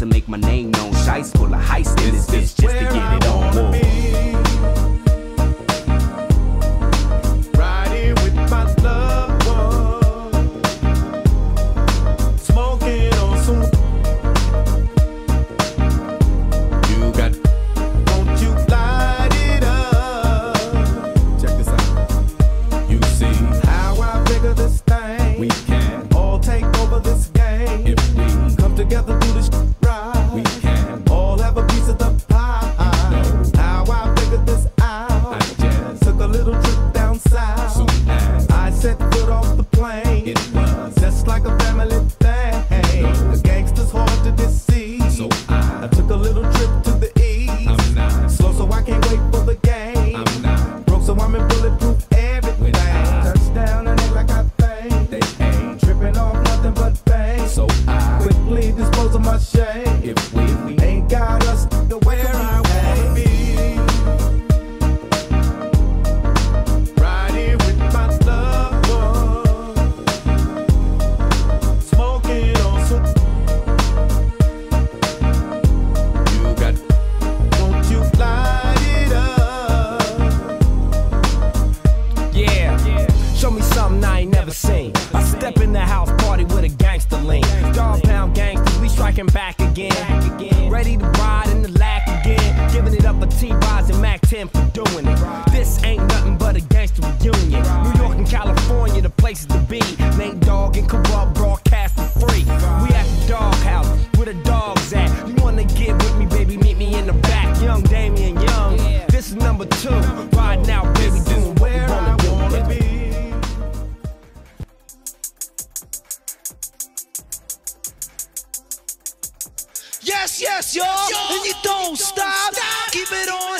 to make my name known. Shice full of high Tim for doing it. This ain't nothing but a gangster reunion. New York and California, the places to be. Nate Dogg and Kurupt broadcasting for free. We at the doghouse, where the dogs at. You wanna get with me, baby? Meet me in the back. Young Damien Young, this is number two. Right now, baby, doing what we wanna do. yes, yes, y'all. And you don't, don't stop. stop. Keep it on.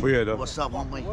What's up, homie?